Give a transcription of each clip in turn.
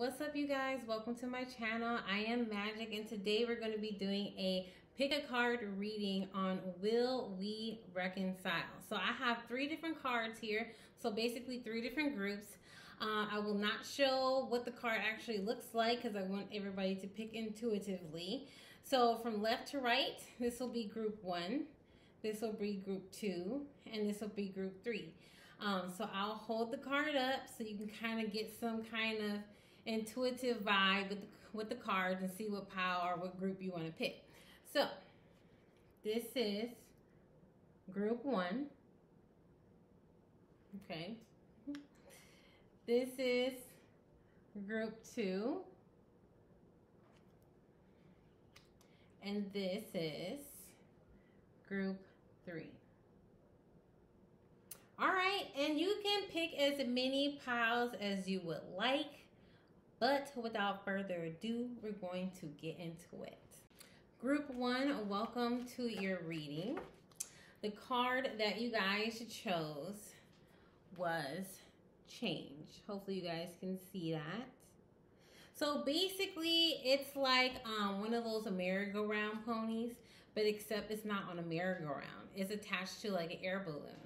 What's up you guys? Welcome to my channel. I am Majik and today we're going to be doing a pick a card reading on Will We Reconcile. So I have three different cards here. So basically three different groups. Uh, I will not show what the card actually looks like because I want everybody to pick intuitively. So from left to right, this will be group one, this will be group two, and this will be group three. Um, so I'll hold the card up so you can kind of get some kind of intuitive vibe with the, with the cards and see what pile or what group you want to pick. So this is group one. Okay. This is group two. And this is group three. All right, and you can pick as many piles as you would like, but without further ado, we're going to get into it. Group one, welcome to your reading. The card that you guys chose was change. Hopefully you guys can see that. So basically, it's like um, one of those merry-go-round ponies, but except it's not on a merry-go-round. It's attached to like an air balloon.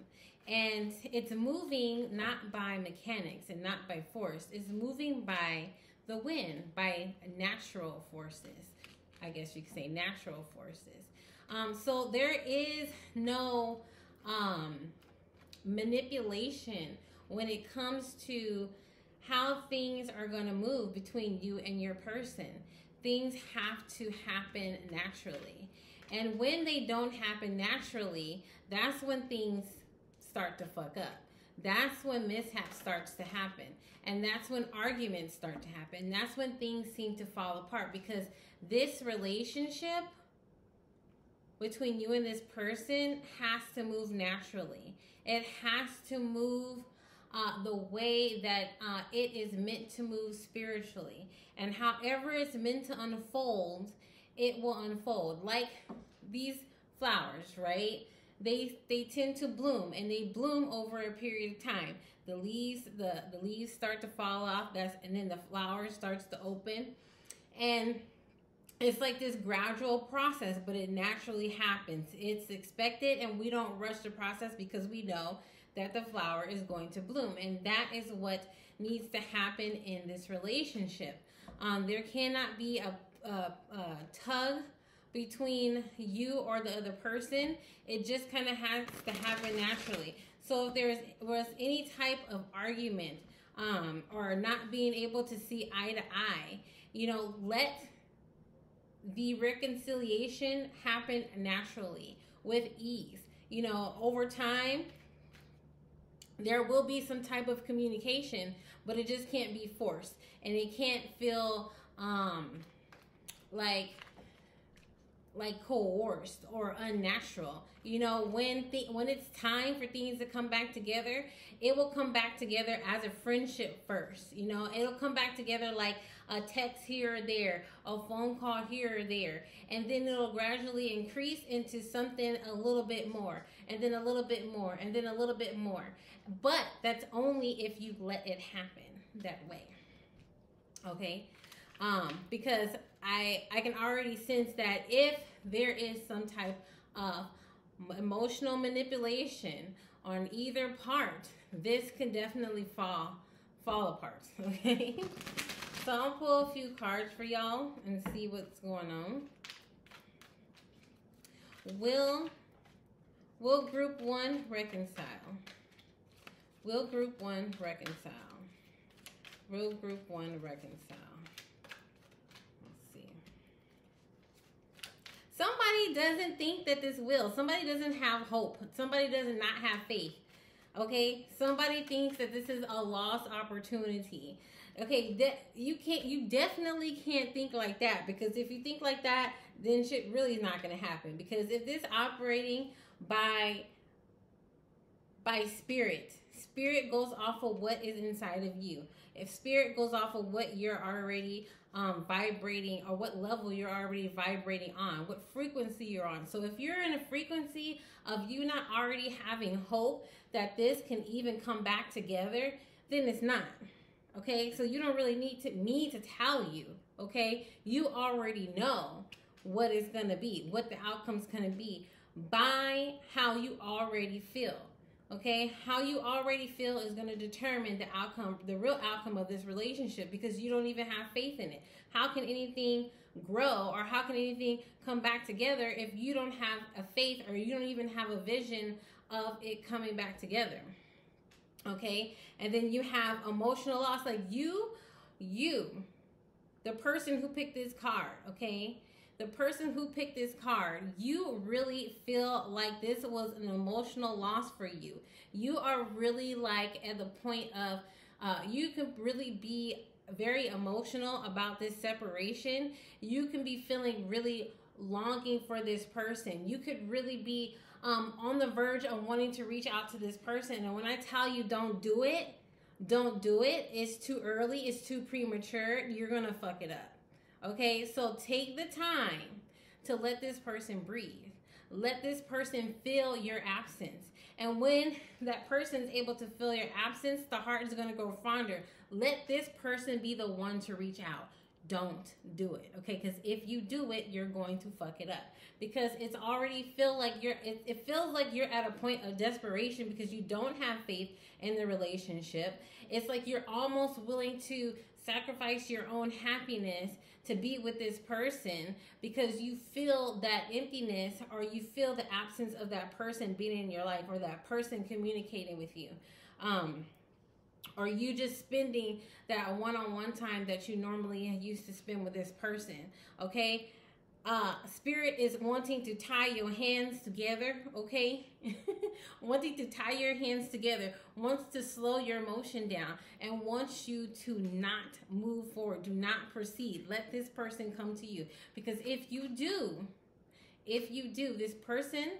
And it's moving not by mechanics and not by force. It's moving by the wind, by natural forces. I guess you could say natural forces. Um, so there is no um, manipulation when it comes to how things are going to move between you and your person. Things have to happen naturally. And when they don't happen naturally, that's when things start to fuck up. That's when mishap starts to happen. And that's when arguments start to happen. That's when things seem to fall apart because this relationship between you and this person has to move naturally. It has to move uh, the way that uh, it is meant to move spiritually. And however it's meant to unfold, it will unfold. Like these flowers, right? They they tend to bloom and they bloom over a period of time. The leaves the the leaves start to fall off that's and then the flower starts to open. And it's like this gradual process but it naturally happens. It's expected and we don't rush the process because we know that the flower is going to bloom and that is what needs to happen in this relationship. Um, there cannot be a, a, a tug between you or the other person. It just kind of has to happen naturally. So if there was any type of argument um, or not being able to see eye to eye, you know, let the reconciliation happen naturally with ease. You know, over time, there will be some type of communication, but it just can't be forced. And it can't feel um, like like coerced or unnatural. You know, when when it's time for things to come back together, it will come back together as a friendship first. You know, it'll come back together like a text here or there, a phone call here or there, and then it'll gradually increase into something a little bit more, and then a little bit more, and then a little bit more. But that's only if you let it happen that way. Okay? Um, because I I can already sense that if there is some type of emotional manipulation on either part, this can definitely fall fall apart. Okay, so I'll pull a few cards for y'all and see what's going on. Will will group one reconcile? Will group one reconcile? Will group one reconcile? Somebody doesn't think that this will. Somebody doesn't have hope. Somebody does not have faith. Okay? Somebody thinks that this is a lost opportunity. Okay, that you can't you definitely can't think like that because if you think like that, then shit really is not going to happen because if this operating by by spirit, spirit goes off of what is inside of you. If spirit goes off of what you're already um, vibrating or what level you're already vibrating on, what frequency you're on. So if you're in a frequency of you not already having hope that this can even come back together, then it's not. Okay, so you don't really need to me to tell you. Okay, you already know what it's gonna be, what the outcome's gonna be by how you already feel. Okay, how you already feel is going to determine the outcome, the real outcome of this relationship because you don't even have faith in it. How can anything grow or how can anything come back together if you don't have a faith or you don't even have a vision of it coming back together? Okay, and then you have emotional loss, like you, you, the person who picked this card, okay? The person who picked this card, you really feel like this was an emotional loss for you. You are really like at the point of, uh, you could really be very emotional about this separation. You can be feeling really longing for this person. You could really be um, on the verge of wanting to reach out to this person. And when I tell you don't do it, don't do it. It's too early. It's too premature. You're going to fuck it up. Okay, so take the time to let this person breathe. Let this person feel your absence. And when that person is able to feel your absence, the heart is going to go fonder. Let this person be the one to reach out. Don't do it, okay? Because if you do it, you're going to fuck it up. Because it's already feel like you're. It, it feels like you're at a point of desperation because you don't have faith in the relationship. It's like you're almost willing to sacrifice your own happiness to be with this person because you feel that emptiness or you feel the absence of that person being in your life or that person communicating with you. Um, or you just spending that one-on-one time that you normally used to spend with this person okay uh, spirit is wanting to tie your hands together, okay? wanting to tie your hands together, wants to slow your motion down, and wants you to not move forward. Do not proceed. Let this person come to you. Because if you do, if you do, this person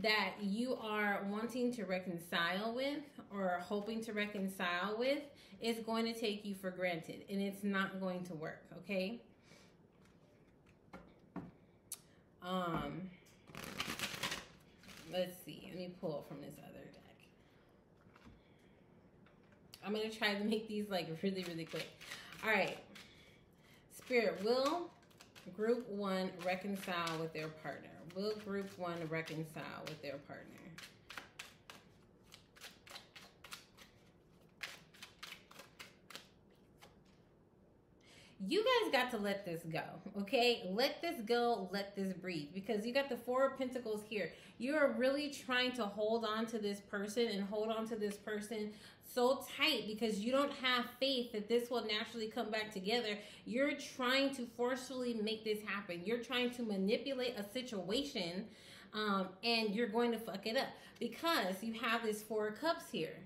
that you are wanting to reconcile with or hoping to reconcile with is going to take you for granted and it's not going to work, okay? Um, let's see. Let me pull from this other deck. I'm going to try to make these like really, really quick. All right. Spirit, will group one reconcile with their partner? Will group one reconcile with their partner? You guys got to let this go, okay? Let this go, let this breathe because you got the Four of Pentacles here. You are really trying to hold on to this person and hold on to this person so tight because you don't have faith that this will naturally come back together. You're trying to forcefully make this happen. You're trying to manipulate a situation um, and you're going to fuck it up because you have this Four of Cups here.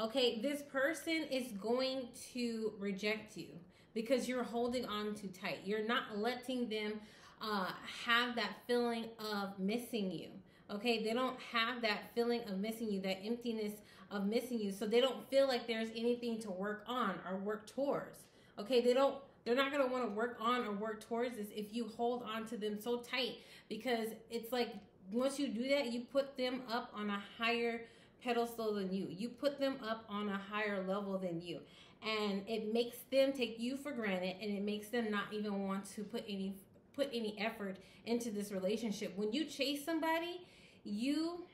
Okay, this person is going to reject you because you're holding on too tight. You're not letting them uh, have that feeling of missing you. Okay, they don't have that feeling of missing you, that emptiness of missing you. So they don't feel like there's anything to work on or work towards. Okay, they don't they're not going to want to work on or work towards this if you hold on to them so tight because it's like once you do that, you put them up on a higher pedestal than you. You put them up on a higher level than you and it makes them take you for granted and it makes them not even want to put any put any effort into this relationship. When you chase somebody you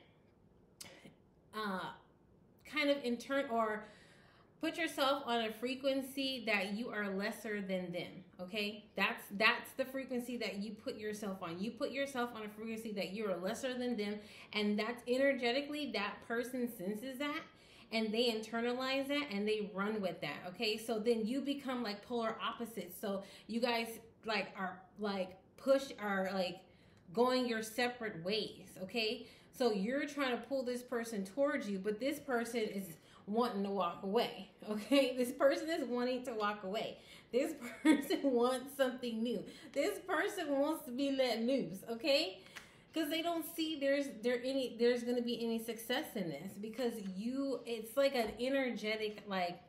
uh, kind of in turn or put yourself on a frequency that you are lesser than them okay? That's that's the frequency that you put yourself on. You put yourself on a frequency that you are lesser than them and that's energetically that person senses that and they internalize that and they run with that. Okay. So then you become like polar opposites. So you guys like are like push are like going your separate ways. Okay. So you're trying to pull this person towards you, but this person is wanting to walk away. Okay. This person is wanting to walk away. This person wants something new. This person wants to be let loose. Okay because they don't see there's there any there's going to be any success in this because you it's like an energetic like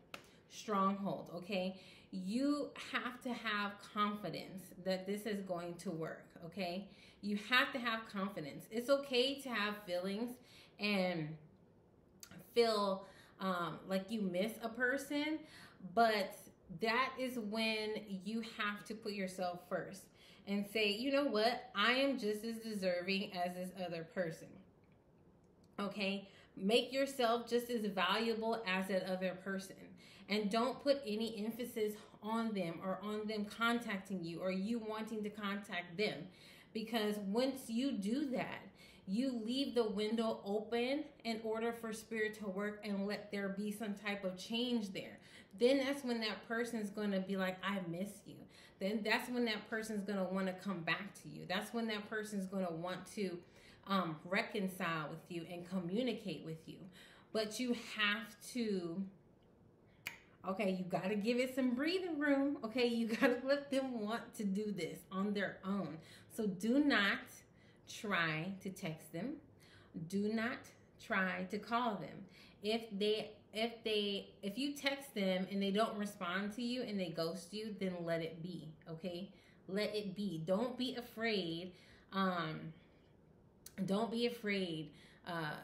stronghold okay? You have to have confidence that this is going to work okay? You have to have confidence. It's okay to have feelings and feel um, like you miss a person but that is when you have to put yourself first and say, you know what? I am just as deserving as this other person. Okay? Make yourself just as valuable as that other person. And don't put any emphasis on them or on them contacting you or you wanting to contact them. Because once you do that, you leave the window open in order for spirit to work and let there be some type of change there. Then that's when that person's going to be like, I miss you. Then that's when that person's going to want to come back to you. That's when that person's going to want to um, reconcile with you and communicate with you. But you have to Okay, you got to give it some breathing room. Okay, you got to let them want to do this on their own. So do not try to text them. Do not try to call them. If they if they if you text them and they don't respond to you and they ghost you, then let it be. Okay? Let it be. Don't be afraid. Um don't be afraid uh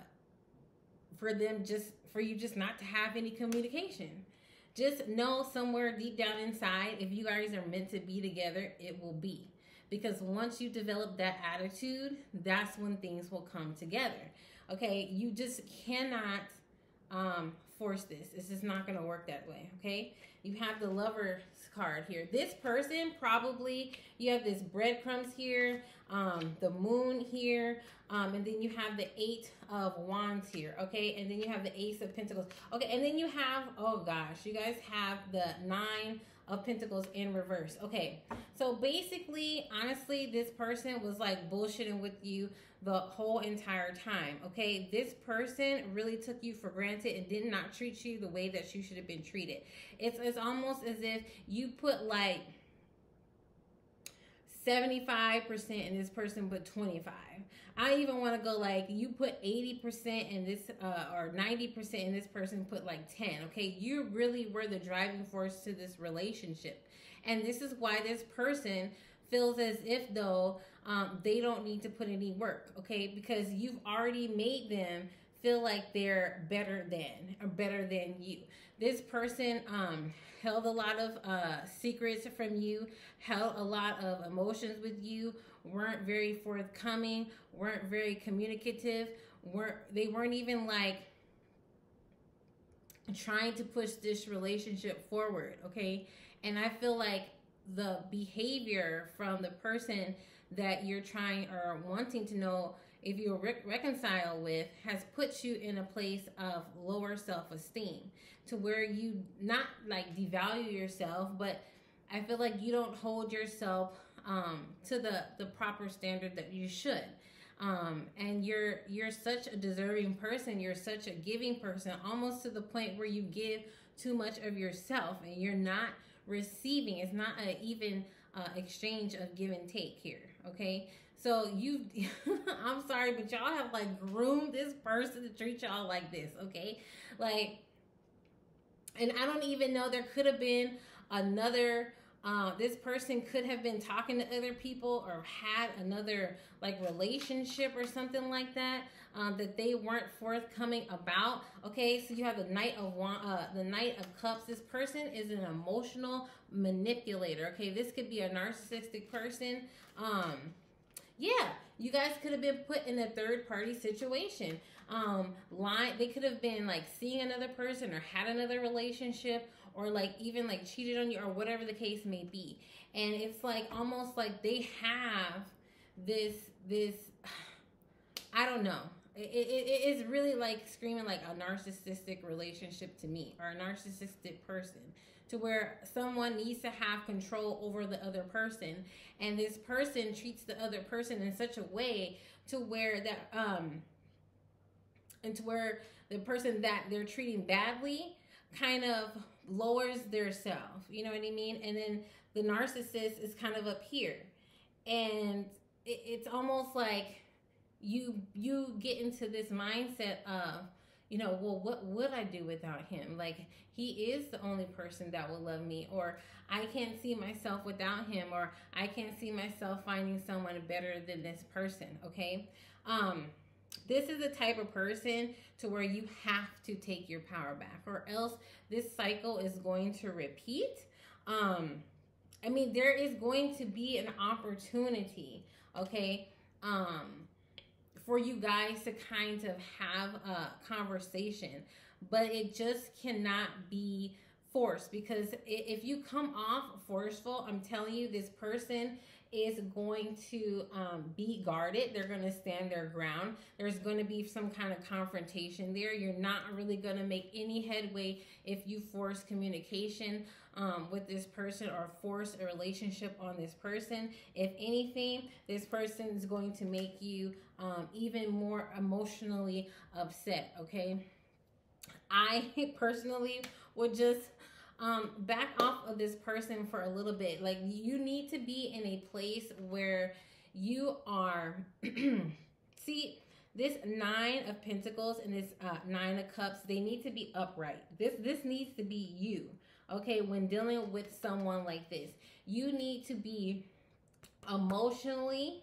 for them just for you just not to have any communication just know somewhere deep down inside, if you guys are meant to be together, it will be. Because once you develop that attitude, that's when things will come together. Okay, you just cannot um, force this. This is not going to work that way. Okay, you have the lover's card here. This person probably you have this breadcrumbs here, um, the moon here, um, and then you have the eight of wands here. Okay, and then you have the ace of pentacles. Okay, and then you have oh gosh, you guys have the nine of Pentacles in reverse. Okay, so basically, honestly, this person was like bullshitting with you the whole entire time. Okay, this person really took you for granted and did not treat you the way that you should have been treated. It's, it's almost as if you put like 75% in this person but 25. I even want to go like you put 80% in this uh, or 90% in this person put like 10. Okay, you really were the driving force to this relationship. And this is why this person feels as if though um, they don't need to put any work. Okay, because you've already made them feel like they're better than or better than you. This person um, held a lot of uh, secrets from you, held a lot of emotions with you, weren't very forthcoming, weren't very communicative, weren't they weren't even like trying to push this relationship forward, okay? And I feel like the behavior from the person that you're trying or wanting to know if you re- reconcile with has put you in a place of lower self-esteem to where you not like devalue yourself but i feel like you don't hold yourself um, to the the proper standard that you should. Um, and you're you're such a deserving person. You're such a giving person almost to the point where you give too much of yourself and you're not receiving. It's not an even uh, exchange of give and take here okay? So you i'm sorry but y'all have like groomed this person to treat y'all like this okay? Like and i don't even know there could have been another uh, this person could have been talking to other people or had another like relationship or something like that um, that they weren't forthcoming about. Okay, so you have the Knight of uh, the Knight of Cups. This person is an emotional manipulator. Okay, this could be a narcissistic person. Um, yeah, you guys could have been put in a third party situation. Um, line they could have been like seeing another person or had another relationship or like even like cheated on you or whatever the case may be. And it's like almost like they have this this I don't know. It, it, it is really like screaming like a narcissistic relationship to me or a narcissistic person to where someone needs to have control over the other person and this person treats the other person in such a way to where that um and to where the person that they're treating badly kind of lowers their self you know what i mean and then the narcissist is kind of up here and it, it's almost like you you get into this mindset of you know, well, what would I do without him? Like, he is the only person that will love me, or I can't see myself without him, or I can't see myself finding someone better than this person, okay? Um, this is the type of person to where you have to take your power back or else this cycle is going to repeat. Um i mean there is going to be an opportunity okay um for you guys to kind of have a conversation but it just cannot be forced because if you come off forceful i'm telling you this person is going to um, be guarded. They're going to stand their ground. There's going to be some kind of confrontation there. You're not really going to make any headway if you force communication um, with this person or force a relationship on this person. If anything, this person is going to make you um, even more emotionally upset. Okay. I personally would just um, back off of this person for a little bit. Like you need to be in a place where you are. see, this nine of Pentacles and this uh, nine of Cups, they need to be upright. This this needs to be you. Okay, when dealing with someone like this, you need to be emotionally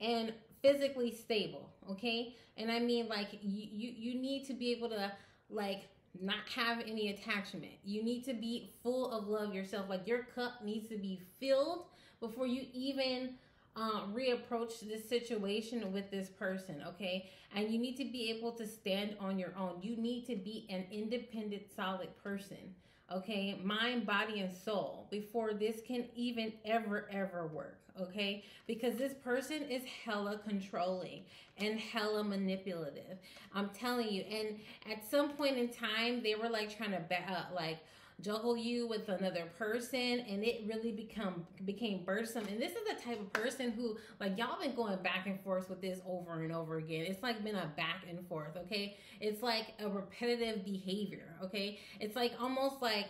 and physically stable. Okay, and I mean like you you, you need to be able to like not have any attachment. You need to be full of love yourself. Like your cup needs to be filled before you even uh, reapproach this situation with this person, okay? And you need to be able to stand on your own. You need to be an independent, solid person, okay? Mind, body, and soul before this can even ever, ever work, okay? Because this person is hella controlling and hella manipulative. I'm telling you. And at some point in time, they were like trying to, uh, like, juggle you with another person and it really become became burdensome. And this is the type of person who like y'all been going back and forth with this over and over again. It's like been a back and forth okay? It's like a repetitive behavior okay? It's like almost like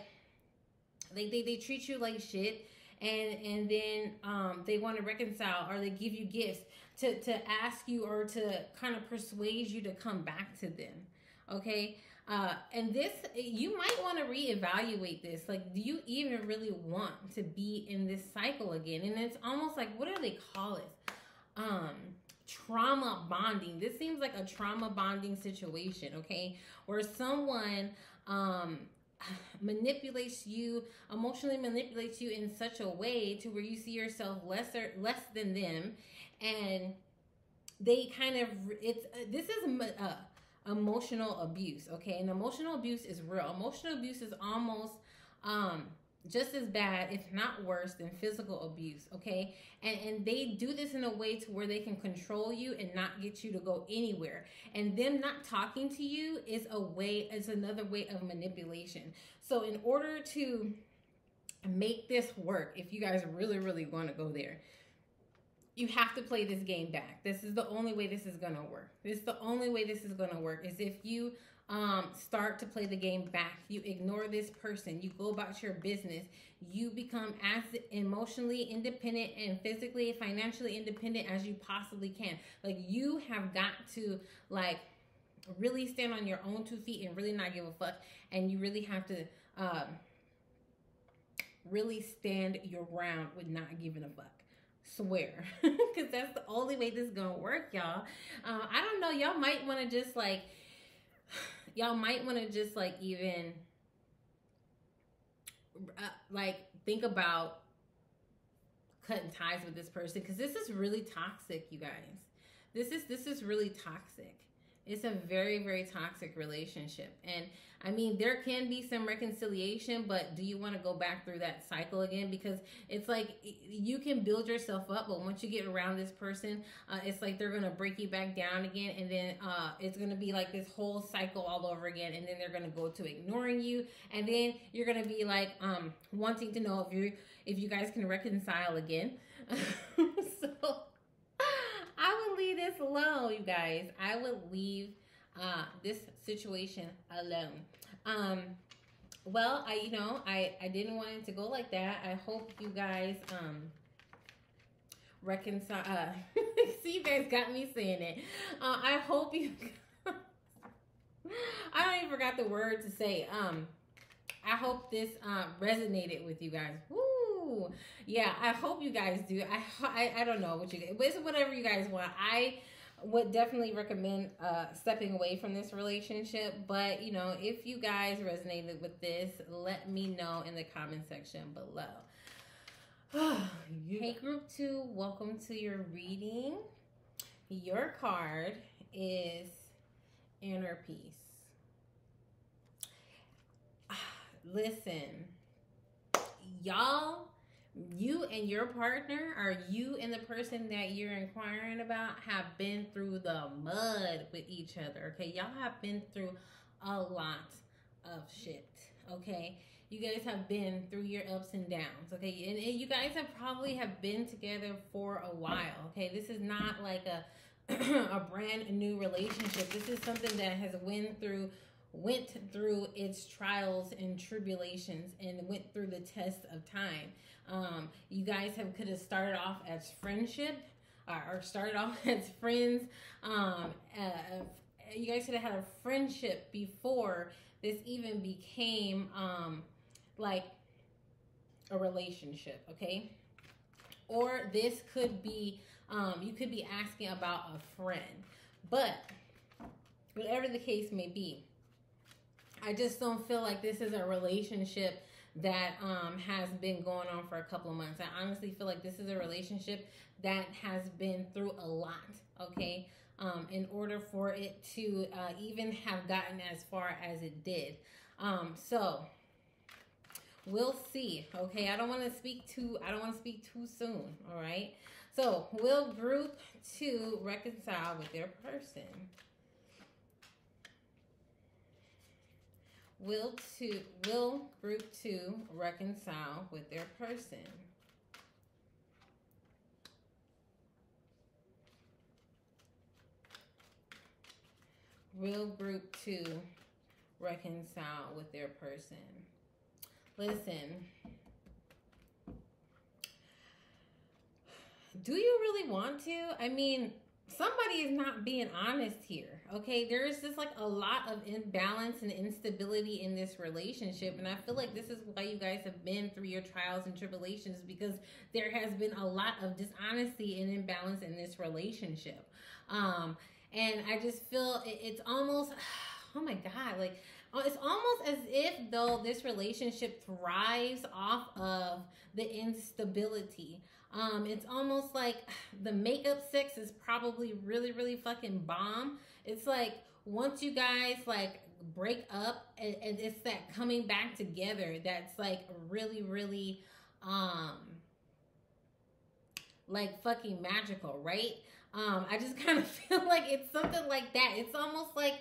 they, they, they treat you like shit and and then um, they want to reconcile or they give you gifts to to ask you or to kind of persuade you to come back to them okay uh, and this, you might want to reevaluate this. Like, do you even really want to be in this cycle again? And it's almost like, what do they call it? Um, trauma bonding. This seems like a trauma bonding situation, okay? Where someone um, manipulates you, emotionally manipulates you in such a way to where you see yourself lesser, less than them, and they kind of it's uh, this is uh, emotional abuse, okay? And emotional abuse is real. Emotional abuse is almost um just as bad, if not worse, than physical abuse, okay? And and they do this in a way to where they can control you and not get you to go anywhere. And them not talking to you is a way, is another way of manipulation. So in order to make this work, if you guys really, really want to go there, you have to play this game back. This is the only way this is going to work. This is the only way this is going to work is if you um, start to play the game back. You ignore this person. You go about your business. You become as emotionally independent and physically, financially independent as you possibly can. Like you have got to like really stand on your own two feet and really not give a fuck. And you really have to um, really stand your ground with not giving a fuck swear because that's the only way this is gonna work y'all uh, i don't know y'all might want to just like y'all might want to just like even uh, like think about cutting ties with this person because this is really toxic you guys this is this is really toxic it's a very, very toxic relationship. And I mean, there can be some reconciliation, but do you want to go back through that cycle again? Because it's like you can build yourself up, but once you get around this person, uh, it's like they're going to break you back down again. And then uh, it's going to be like this whole cycle all over again. And then they're going to go to ignoring you. And then you're going to be like um, wanting to know if you if you guys can reconcile again. so I would leave this alone, you guys. I would leave uh, this situation alone. Um, well, I, you know, I, I didn't want it to go like that. I hope you guys, um, reconcile, uh, see you guys got me saying it. Uh, I hope you, I don't even forgot the word to say. Um, I hope this, uh, resonated with you guys. Woo! yeah, I hope you guys do. I, I, I don't know what you it's whatever you guys want. I would definitely recommend uh, stepping away from this relationship. But you know, if you guys resonated with this, let me know in the comment section below. hey, group two, welcome to your reading. Your card is inner peace. Listen, y'all you and your partner or you and the person that you're inquiring about have been through the mud with each other okay? Y'all have been through a lot of shit okay? You guys have been through your ups and downs okay? And, and you guys have probably have been together for a while okay? This is not like a a brand new relationship. This is something that has went through went through its trials and tribulations and went through the test of time um, you guys have could have started off as friendship or started off as friends. Um, uh, you guys could have had a friendship before this even became um, like a relationship, okay? Or this could be, um, you could be asking about a friend. But whatever the case may be, I just don't feel like this is a relationship that um, has been going on for a couple of months. I honestly feel like this is a relationship that has been through a lot, okay? Um, in order for it to uh, even have gotten as far as it did. Um, so we'll see, okay? I don't want to speak too, I don't want to speak too soon, all right? So will group two reconcile with their person? Will two will group two reconcile with their person? Will group two reconcile with their person? Listen. Do you really want to? I mean, somebody is not being honest here. Okay, there is just like a lot of imbalance and instability in this relationship, and I feel like this is why you guys have been through your trials and tribulations because there has been a lot of dishonesty and imbalance in this relationship. Um, and I just feel it, it's almost, oh my god, like uh, it's almost as if though this relationship thrives off of the instability um, it's almost like the makeup sex is probably really, really fucking bomb. It's like once you guys like break up and, and it's that coming back together that's like really, really um like fucking magical, right? Um, I just kind of feel like it's something like that. It's almost like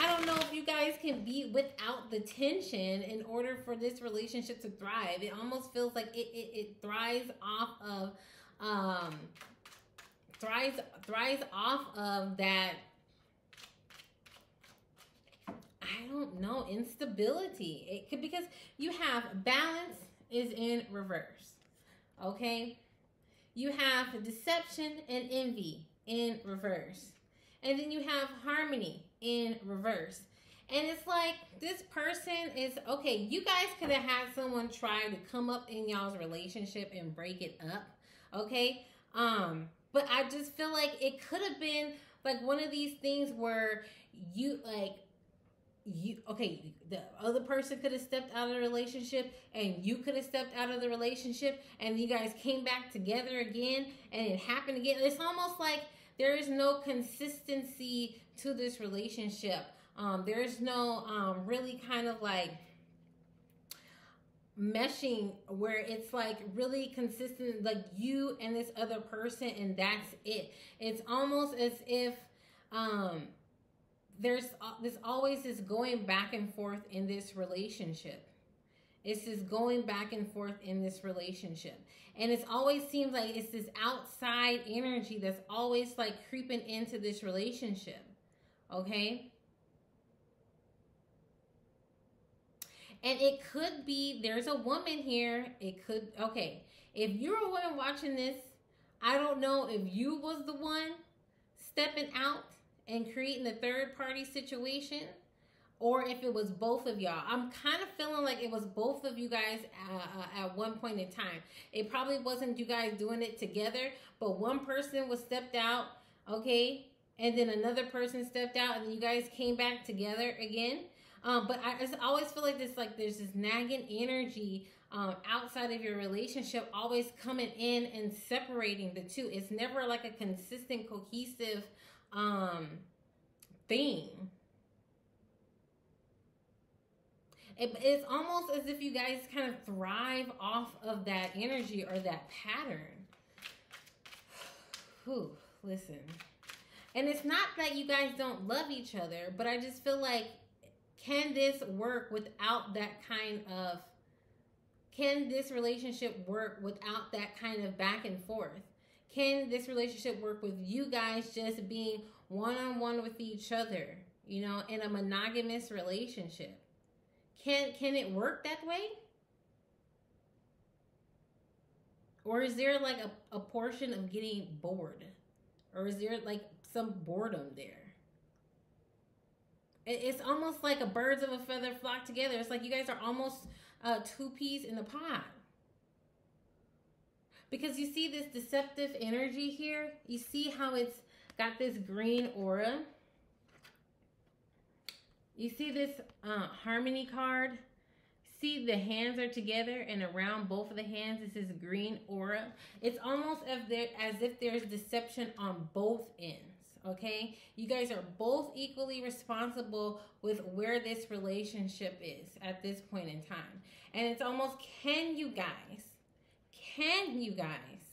I don't know if you guys can be without the tension in order for this relationship to thrive. It almost feels like it it, it thrives off of um thrives thrives off of that I don't know, instability. It could because you have balance is in reverse. Okay? You have deception and envy in reverse. And then you have harmony in reverse. And it's like this person is okay. You guys could have had someone try to come up in y'all's relationship and break it up, okay? Um, but I just feel like it could have been like one of these things where you like you okay the other person could have stepped out of the relationship and you could have stepped out of the relationship and you guys came back together again and it happened again. It's almost like there is no consistency to this relationship. Um there's no um really kind of like meshing where it's like really consistent like you and this other person and that's it. It's almost as if um there's uh, there's always this going back and forth in this relationship. It's this going back and forth in this relationship. And it's always seems like it's this outside energy that's always like creeping into this relationship. Okay? And it could be there's a woman here. It could okay. If you're a woman watching this, I don't know if you was the one stepping out and creating a third party situation or if it was both of y'all. I'm kind of feeling like it was both of you guys uh, uh, at one point in time. It probably wasn't you guys doing it together, but one person was stepped out, okay, and then another person stepped out and you guys came back together again. Um, but I, I always feel like this, like there's this nagging energy um, outside of your relationship, always coming in and separating the two. It's never like a consistent, cohesive um, thing. It, it's almost as if you guys kind of thrive off of that energy or that pattern. Whew, listen. And it's not that you guys don't love each other, but I just feel like, can this work without that kind of, can this relationship work without that kind of back and forth? Can this relationship work with you guys just being one on one with each other, you know, in a monogamous relationship? Can can it work that way? Or is there like a, a portion of getting bored? Or is there like some boredom there? It's almost like a birds of a feather flock together. It's like you guys are almost uh, two peas in a pod. Because you see this deceptive energy here? You see how it's got this green aura? You see this uh, harmony card? See the hands are together and around both of the hands this is this green aura. It's almost as if there's deception on both ends okay? You guys are both equally responsible with where this relationship is at this point in time. And it's almost can you guys, can you guys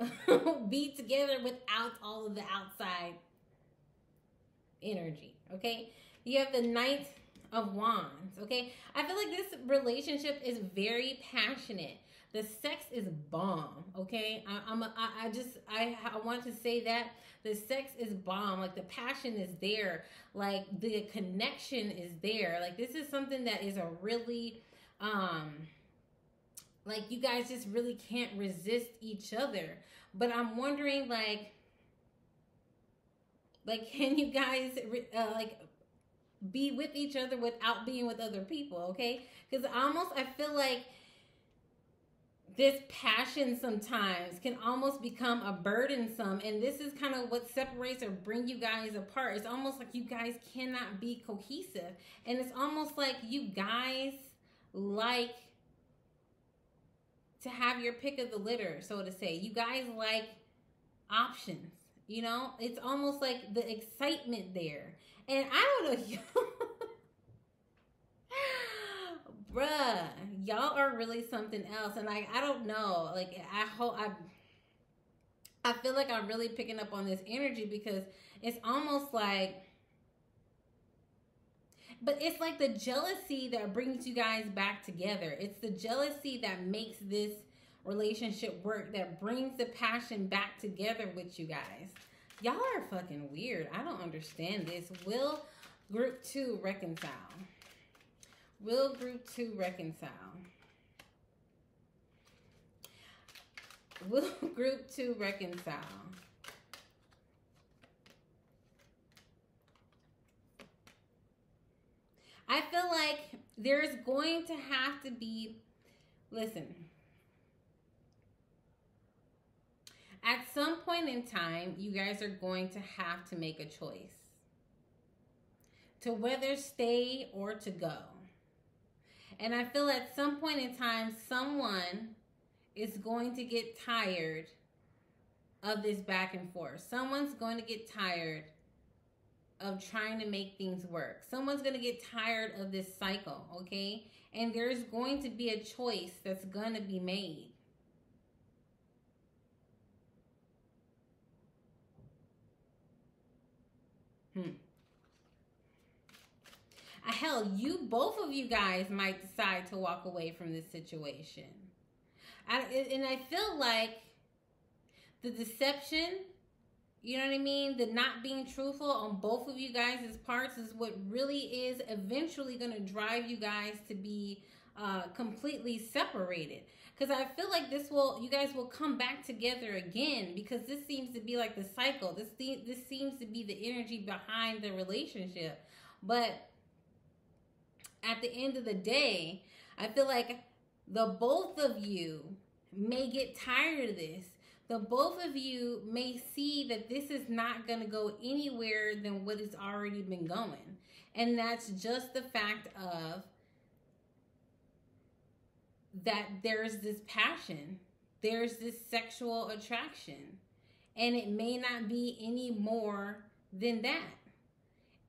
be together without all of the outside energy, okay? You have the Knight of Wands, okay? I feel like this relationship is very passionate. The sex is bomb, okay? I, I'm a, I, I just I, I want to say that the sex is bomb. Like the passion is there, like the connection is there. Like this is something that is a really um like you guys just really can't resist each other. But I'm wondering like like, can you guys uh, like be with each other without being with other people? Okay, because almost I feel like this passion sometimes can almost become a burdensome and this is kind of what separates or bring you guys apart it's almost like you guys cannot be cohesive and it's almost like you guys like to have your pick of the litter so to say you guys like options you know, it's almost like the excitement there. And I don't know, bruh, y'all are really something else. And like, I don't know, like, I hope I. I feel like I'm really picking up on this energy because it's almost like but it's like the jealousy that brings you guys back together. It's the jealousy that makes this relationship work that brings the passion back together with you guys. Y'all are fucking weird. I don't understand this. Will group two reconcile? Will group two reconcile? Will group two reconcile? I feel like there's going to have to be, listen, At some point in time, you guys are going to have to make a choice to whether stay or to go. And I feel at some point in time, someone is going to get tired of this back and forth. Someone's going to get tired of trying to make things work. Someone's going to get tired of this cycle, okay? And there's going to be a choice that's going to be made. Hmm. Uh, hell, you both of you guys might decide to walk away from this situation. I, and I feel like the deception, you know what I mean? The not being truthful on both of you guys' parts is what really is eventually going to drive you guys to be uh, completely separated because I feel like this will you guys will come back together again because this seems to be like the cycle. This this seems to be the energy behind the relationship. But at the end of the day, I feel like the both of you may get tired of this. The both of you may see that this is not going to go anywhere than what has already been going. And that's just the fact of that there's this passion, there's this sexual attraction, and it may not be any more than that.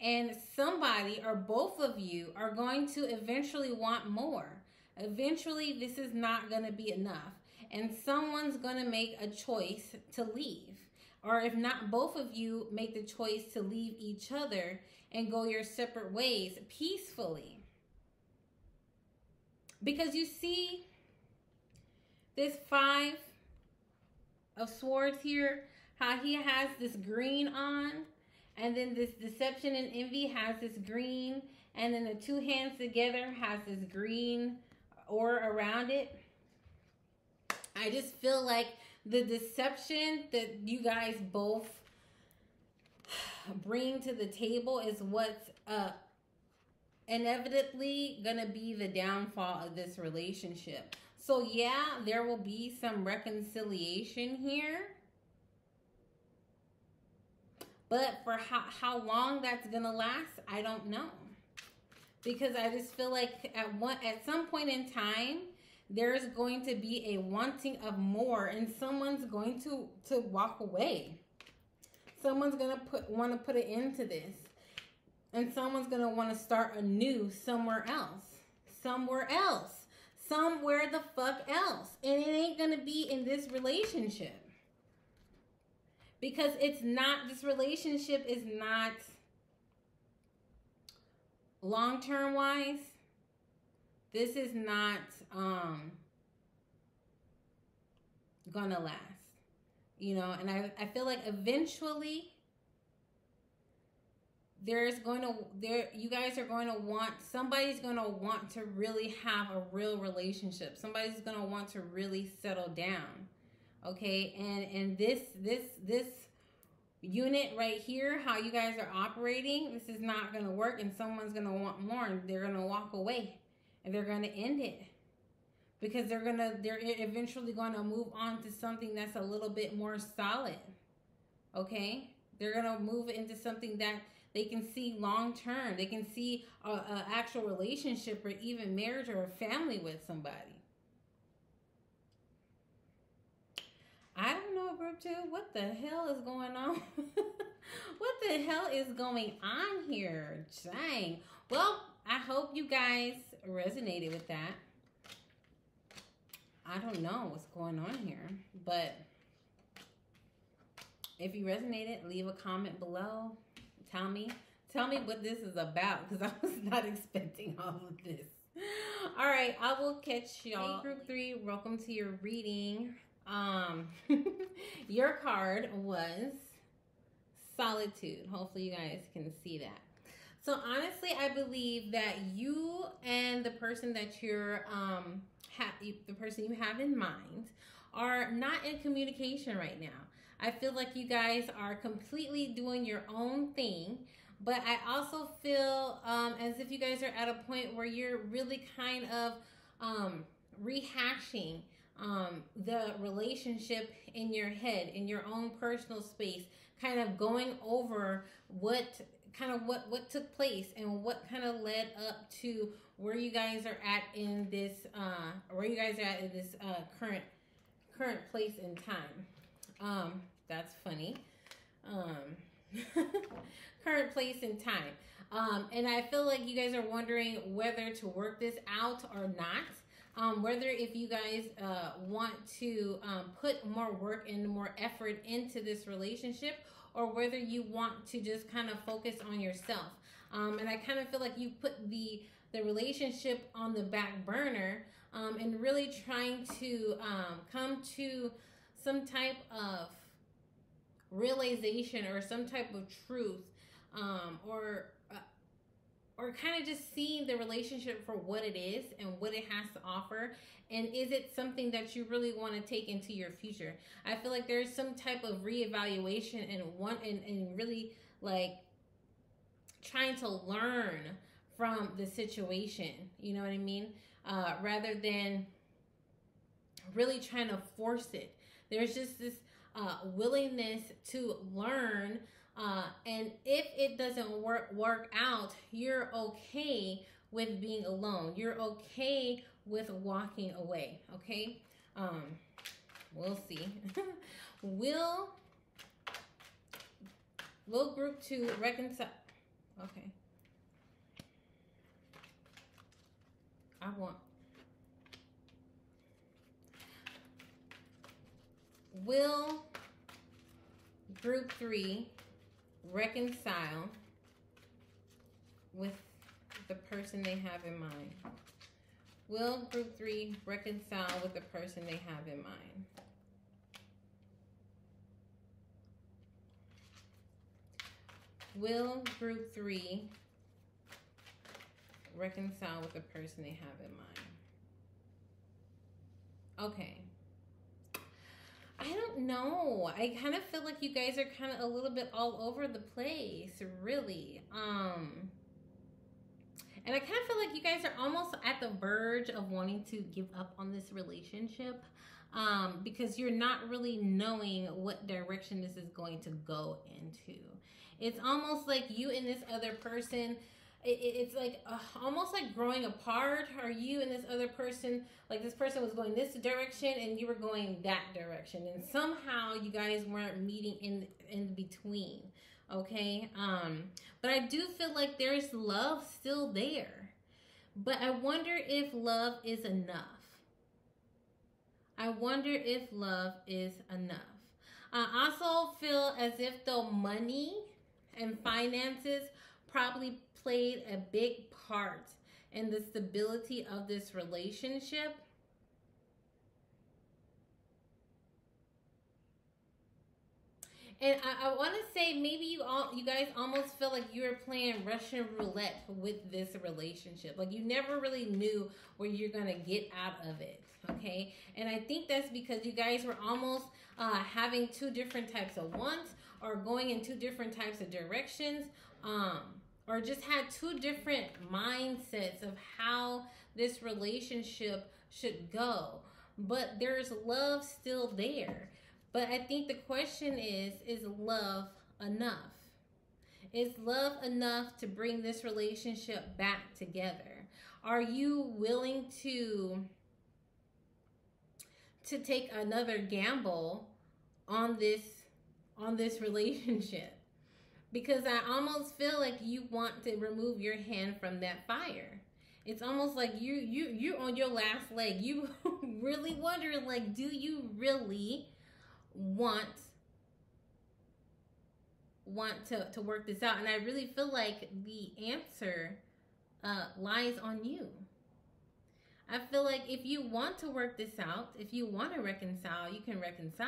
And somebody or both of you are going to eventually want more. Eventually, this is not going to be enough. And someone's going to make a choice to leave. Or if not, both of you make the choice to leave each other and go your separate ways peacefully. Because you see, this five of swords here, how he has this green on, and then this deception and envy has this green, and then the two hands together has this green or around it. I just feel like the deception that you guys both bring to the table is what's uh inevitably gonna be the downfall of this relationship. So yeah, there will be some reconciliation here. But for how, how long that's gonna last, I don't know. Because I just feel like at one at some point in time, there's going to be a wanting of more and someone's going to to walk away. Someone's gonna put want to put an end to this and someone's going to want to start anew somewhere else. Somewhere else. Somewhere the fuck else. And it ain't going to be in this relationship. Because it's not, this relationship is not long term wise. This is not um, gonna last. You know, and I, I feel like eventually there's going to there you guys are going to want somebody's going to want to really have a real relationship. Somebody's going to want to really settle down okay? And and this this this unit right here how you guys are operating this is not going to work and someone's going to want more and they're going to walk away and they're going to end it because they're going to they're eventually going to move on to something that's a little bit more solid okay they're going to move into something that they can see long term. They can see a, a actual relationship or even marriage or a family with somebody. I don't know, group two. What the hell is going on? what the hell is going on here? Dang. Well, I hope you guys resonated with that. I don't know what's going on here, but if you resonated, leave a comment below. Tell me, tell me what this is about because I was not expecting all of this. All right, I will catch y'all. Hey, group three, welcome to your reading. Um, your card was solitude. Hopefully, you guys can see that. So honestly, I believe that you and the person that you're um ha- the person you have in mind are not in communication right now. I feel like you guys are completely doing your own thing. But I also feel um, as if you guys are at a point where you're really kind of um, rehashing um, the relationship in your head, in your own personal space, kind of going over what kind of what what took place and what kind of led up to where you guys are at in this uh where you guys are at in this uh current current place in time um that's funny. Um, current place in time. Um, and I feel like you guys are wondering whether to work this out or not. Um, whether if you guys uh, want to um, put more work and more effort into this relationship or whether you want to just kind of focus on yourself. Um, and I kind of feel like you put the the relationship on the back burner um, and really trying to um, come to some type of realization or some type of truth um, or uh, or kind of just seeing the relationship for what it is and what it has to offer and is it something that you really want to take into your future i feel like there's some type of reevaluation and one and, and really like trying to learn from the situation you know what i mean uh, rather than really trying to force it There's just this uh, willingness to learn. Uh, and if it doesn't work work out, you're okay with being alone. You're okay with walking away. Okay. Um, we'll see. will will group two reconcile? Okay. I want. Will group three reconcile with the person they have in mind? Will group three reconcile with the person they have in mind? Will group three reconcile with the person they have in mind? Okay. I don't know. I kind of feel like you guys are kind of a little bit all over the place, really. Um and I kind of feel like you guys are almost at the verge of wanting to give up on this relationship um, because you're not really knowing what direction this is going to go into. It's almost like you and this other person it's like uh, almost like growing apart. Are you and this other person like this person was going this direction and you were going that direction, and somehow you guys weren't meeting in in between. Okay, um, but I do feel like there's love still there, but I wonder if love is enough. I wonder if love is enough. I also feel as if the money and finances probably played a big part in the stability of this relationship. And I, I want to say maybe you all you guys almost feel like you were playing Russian roulette with this relationship. Like you never really knew where you're gonna get out of it. Okay, and I think that's because you guys were almost uh, having two different types of wants or going in two different types of directions. Um, or just had two different mindsets of how this relationship should go. But there's love still there. But I think the question is is love enough? Is love enough to bring this relationship back together? Are you willing to to take another gamble on this on this relationship? Because I almost feel like you want to remove your hand from that fire. It's almost like you you you on your last leg. You really wondering like, do you really want want to to work this out? And I really feel like the answer uh, lies on you. I feel like if you want to work this out, if you want to reconcile, you can reconcile.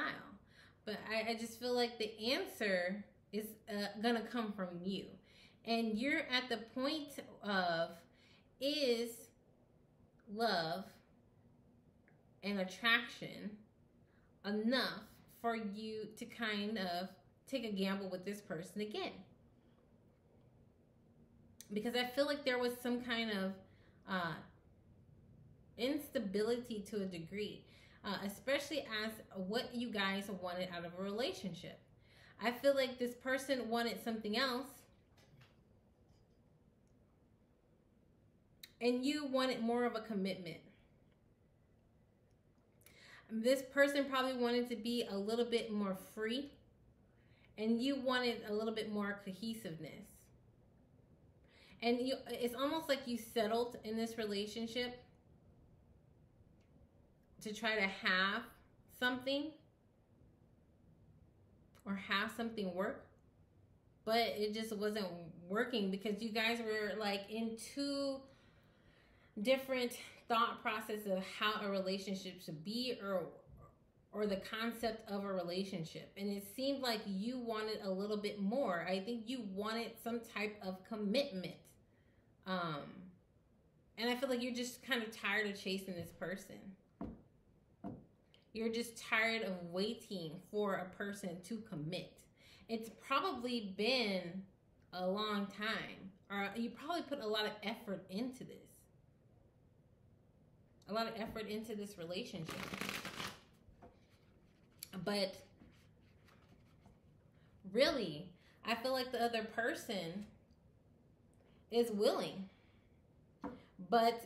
But I, I just feel like the answer is uh, gonna come from you. And you're at the point of is love and attraction enough for you to kind of take a gamble with this person again? Because i feel like there was some kind of uh, instability to a degree uh, especially as what you guys wanted out of a relationship I feel like this person wanted something else. And you wanted more of a commitment. This person probably wanted to be a little bit more free. And you wanted a little bit more cohesiveness. And you it's almost like you settled in this relationship to try to have something or have something work but it just wasn't working because you guys were like in two different thought process of how a relationship should be or or the concept of a relationship. And it seemed like you wanted a little bit more. I think you wanted some type of commitment. Um and i feel like you're just kind of tired of chasing this person you're just tired of waiting for a person to commit. It's probably been a long time, or you probably put a lot of effort into this. A lot of effort into this relationship. But really, I feel like the other person is willing, but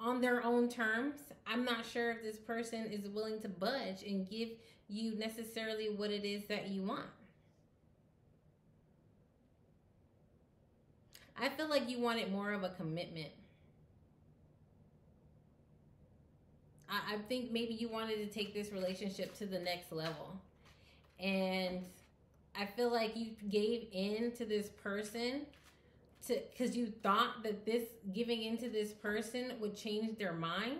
on their own terms. I'm not sure if this person is willing to budge and give you necessarily what it is that you want. I feel like you wanted more of a commitment. I, I think maybe you wanted to take this relationship to the next level. And I feel like you gave in to this person to because you thought that this giving into this person would change their mind.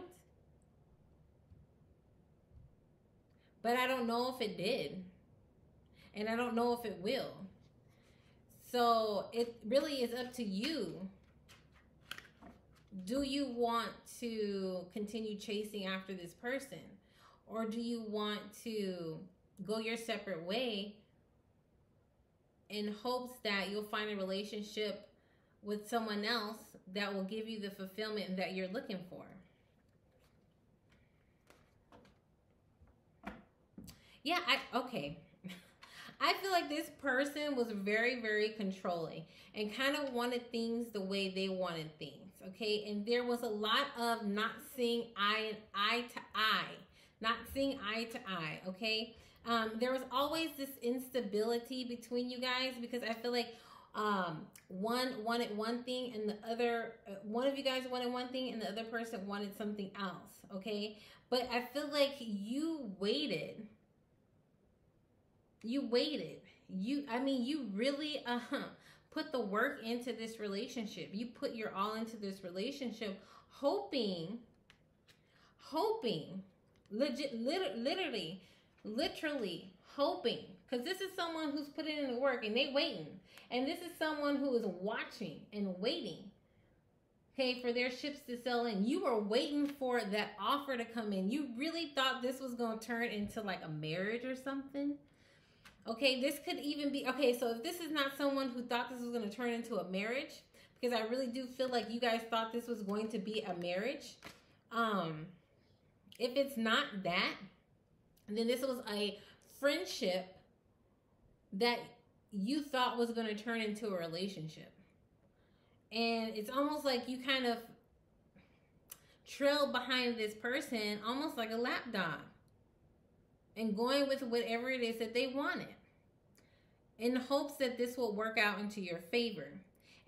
But I don't know if it did. And I don't know if it will. So it really is up to you. Do you want to continue chasing after this person? Or do you want to go your separate way in hopes that you'll find a relationship with someone else that will give you the fulfillment that you're looking for. Yeah, I okay. I feel like this person was very, very controlling and kind of wanted things the way they wanted things. Okay, and there was a lot of not seeing eye eye to eye, not seeing eye to eye. Okay, um, there was always this instability between you guys because I feel like um, one wanted one thing and the other, uh, one of you guys wanted one thing and the other person wanted something else. Okay. But I feel like you waited. You waited. You, I mean, you really, uh huh, put the work into this relationship. You put your all into this relationship, hoping, hoping, legit, lit- literally, literally hoping because this is someone who's putting in the work and they waiting. And this is someone who is watching and waiting okay for their ships to sell in. You were waiting for that offer to come in. You really thought this was going to turn into like a marriage or something? Okay this could even be okay so if this is not someone who thought this was going to turn into a marriage because i really do feel like you guys thought this was going to be a marriage um if it's not that then this was a friendship that you thought was going to turn into a relationship. And it's almost like you kind of trailed behind this person almost like a lapdog and going with whatever it is that they wanted in hopes that this will work out into your favor.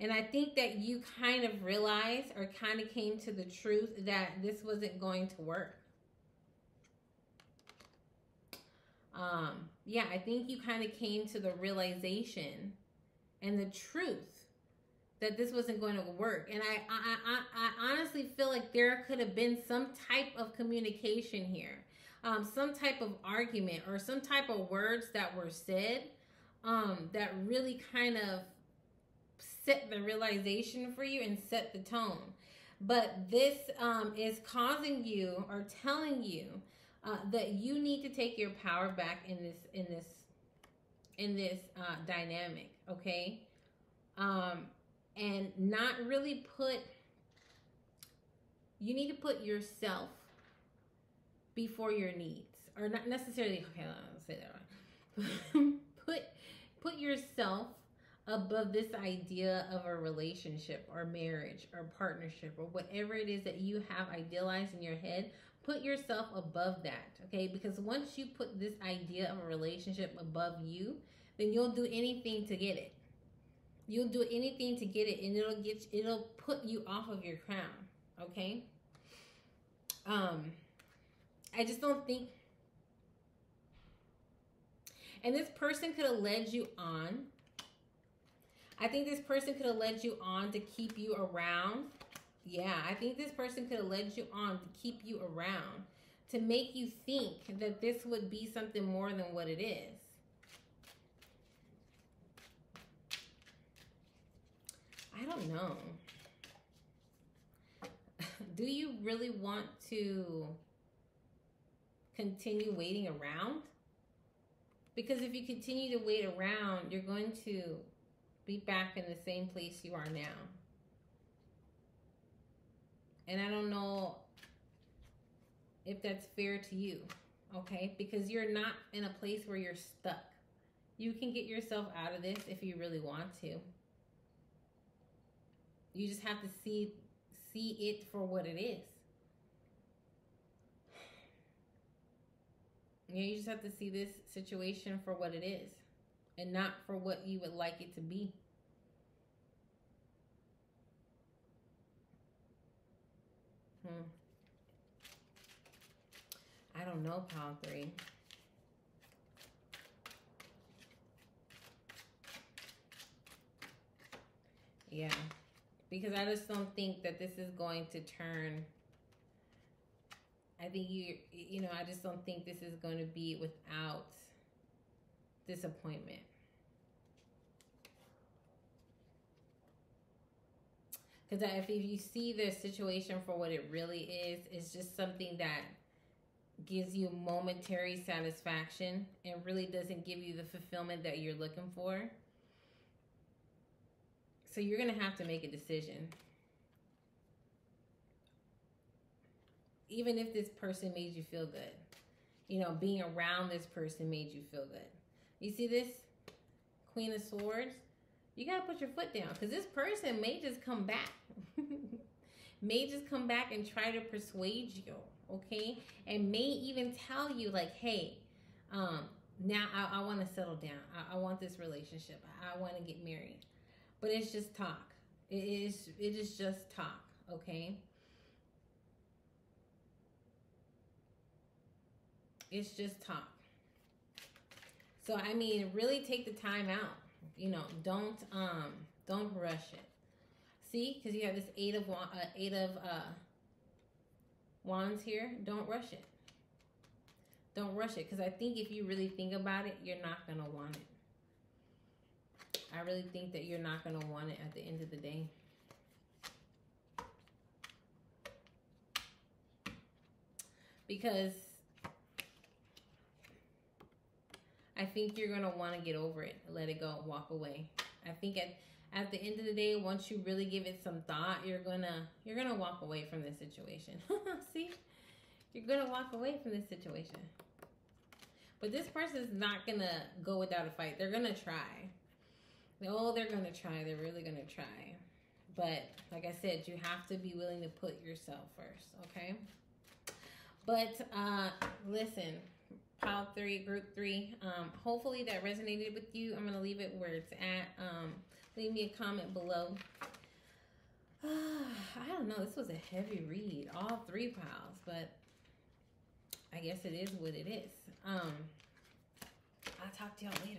And I think that you kind of realized or kind of came to the truth that this wasn't going to work. Um, yeah, I think you kind of came to the realization and the truth that this wasn't going to work. And I, I, I, I honestly feel like there could have been some type of communication here, um, some type of argument or some type of words that were said um, that really kind of set the realization for you and set the tone. But this um, is causing you or telling you uh, that you need to take your power back in this in this in this uh, dynamic, okay? Um, and not really put. You need to put yourself before your needs, or not necessarily. Okay, I'll say that right. put put yourself above this idea of a relationship or marriage or partnership or whatever it is that you have idealized in your head put yourself above that, okay? Because once you put this idea of a relationship above you, then you'll do anything to get it. You'll do anything to get it and it'll get it'll put you off of your crown, okay? Um I just don't think and this person could have led you on. I think this person could have led you on to keep you around yeah, I think this person could have led you on to keep you around, to make you think that this would be something more than what it is. I don't know. Do you really want to continue waiting around? Because if you continue to wait around, you're going to be back in the same place you are now. And I don't know if that's fair to you. okay? Because you're not in a place where you're stuck. You can get yourself out of this if you really want to. You just have to see see it for what it is. Yeah, you just have to see this situation for what it is and not for what you would like it to be. Hmm. I don't know, Pile 3. Yeah. Because I just don't think that this is going to turn. I think you, you know, I just don't think this is going to be without disappointment. Because if you see the situation for what it really is, it's just something that gives you momentary satisfaction and really doesn't give you the fulfillment that you're looking for. So you're going to have to make a decision. Even if this person made you feel good, you know, being around this person made you feel good. You see this Queen of Swords? You got to put your foot down because this person may just come back. may just come back and try to persuade you, okay? And may even tell you, like, hey, um, now I, I want to settle down. I, I, want this relationship. I, I want to get married. But it's just talk. It is it is just talk, okay? It's just talk. So I mean, really take the time out. You know, don't um don't rush it. See, because you have this eight of uh, eight of uh, wands here. Don't rush it. Don't rush it, because I think if you really think about it, you're not gonna want it. I really think that you're not to want it at the end of the day. Because I think you're to want to get over it, let it go, walk away. I think at at the end of the day, once you really give it some thought, you're gonna you're gonna walk away from this situation. See, you're gonna walk away from this situation. But this person is not gonna go without a fight. They're gonna try. Oh, they're to try. They're really to try. But like I said, you have to be willing to put yourself first, okay? But uh, listen, pile three, group three. Um, hopefully that resonated with you. I'm going to leave it where it's at. Um, leave me a comment below. I don't know. This was a heavy read, all three piles, but I guess it is what it is. Um, I'll talk to y'all later.